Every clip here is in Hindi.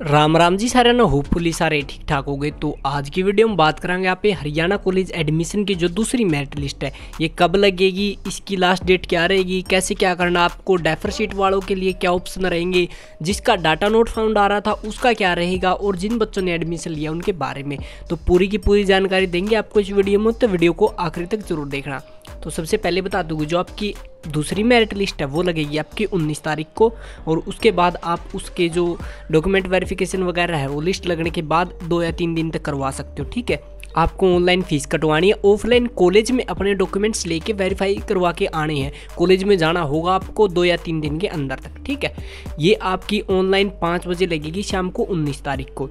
राम राम जी, सारे ना होपफुली सारे ठीक ठाक हो गए। तो आज की वीडियो में बात करेंगे यहाँ पे हरियाणा कॉलेज एडमिशन की जो दूसरी मेरिट लिस्ट है। ये कब लगेगी? इसकी लास्ट डेट क्या रहेगी? कैसे क्या करना? आपको डेफर शीट वालों के लिए क्या ऑप्शन रहेंगे? जिसका डाटा नोट फाउंड आ रहा था, उसका क्या रहेगा? और जिन बच्चों ने एडमिशन लिया, उनके बारे में। तो पूरी की पूरी जानकारी देंगे आपको इस वीडियो में। तो वीडियो को आखिरी तक ज़रूर देखना। तो सबसे पहले बता दूँगी जो आपकी दूसरी मेरिट लिस्ट है, वो लगेगी आपकी 19 तारीख को और उसके बाद आप उसके जो डॉक्यूमेंट वेरिफिकेशन वगैरह है, वो लिस्ट लगने के बाद दो या तीन दिन तक करवा सकते हो, ठीक है? आपको ऑनलाइन फ़ीस कटवानी है ऑफलाइन कॉलेज में अपने डॉक्यूमेंट्स लेके वेरीफाई करवा के आने हैं। कॉलेज में जाना होगा आपको दो या तीन दिन के अंदर तक, ठीक है? ये आपकी ऑनलाइन पाँच बजे लगेगी शाम को उन्नीस तारीख को।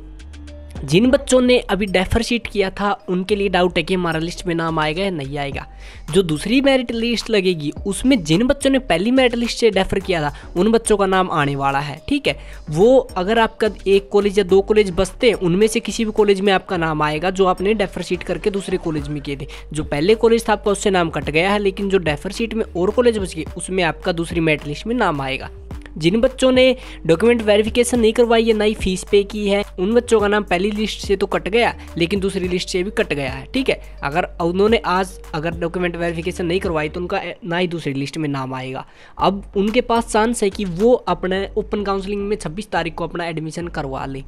जिन बच्चों ने अभी डेफर शीट किया था, उनके लिए डाउट है कि हमारा लिस्ट में नाम आएगा या नहीं आएगा। जो दूसरी मेरिट लिस्ट लगेगी, उसमें जिन बच्चों ने पहली मेरिट लिस्ट से डेफर किया था, उन बच्चों का नाम आने वाला है, ठीक है? वो अगर आपका एक कॉलेज या दो कॉलेज बसते हैं, उनमें से किसी भी कॉलेज में आपका नाम आएगा, जो आपने डेफर शीट करके दूसरे कॉलेज में किए थे। जो पहले कॉलेज था, आपका उससे नाम कट गया है, लेकिन जो डेफर शीट में और कॉलेज बच गए उसमें आपका दूसरी मेरिट लिस्ट में नाम आएगा। जिन बच्चों ने डॉक्यूमेंट वेरिफिकेशन नहीं करवाई है नई फ़ीस पे की है, उन बच्चों का नाम पहली लिस्ट से तो कट गया, लेकिन दूसरी लिस्ट से भी कट गया है, ठीक है? अगर उन्होंने आज अगर डॉक्यूमेंट वेरिफिकेशन नहीं करवाई तो उनका ना ही दूसरी लिस्ट में नाम आएगा। अब उनके पास चांस है कि वो अपने ओपन काउंसलिंग में छब्बीस तारीख को अपना एडमिशन करवा लें।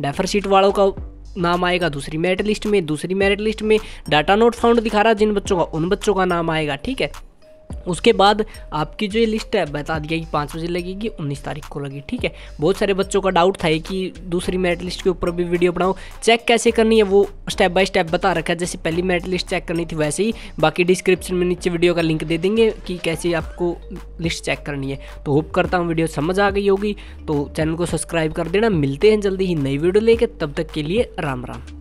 डेफर सीट वालों का नाम आएगा दूसरी मेरिट लिस्ट में, दूसरी मेरिट लिस्ट में डाटा नोट फाउंड दिखा रहा जिन बच्चों का, उन बच्चों का नाम आएगा, ठीक है? उसके बाद आपकी जो ये लिस्ट है, बता दिया कि पाँच बजे लगेगी, उन्नीस तारीख को लगी, ठीक है? बहुत सारे बच्चों का डाउट था कि दूसरी मेरिट लिस्ट के ऊपर भी वीडियो बनाओ चेक कैसे करनी है वो स्टेप बाय स्टेप बता रखा है। जैसे पहली मेरिट लिस्ट चेक करनी थी वैसे ही। बाकी डिस्क्रिप्शन में नीचे वीडियो का लिंक दे देंगे कि कैसे आपको लिस्ट चेक करनी है। तो होप करता हूँ वीडियो समझ आ गई होगी। तो चैनल को सब्सक्राइब कर देना। मिलते हैं जल्दी ही नई वीडियो लेकर तब तक के लिए राम राम।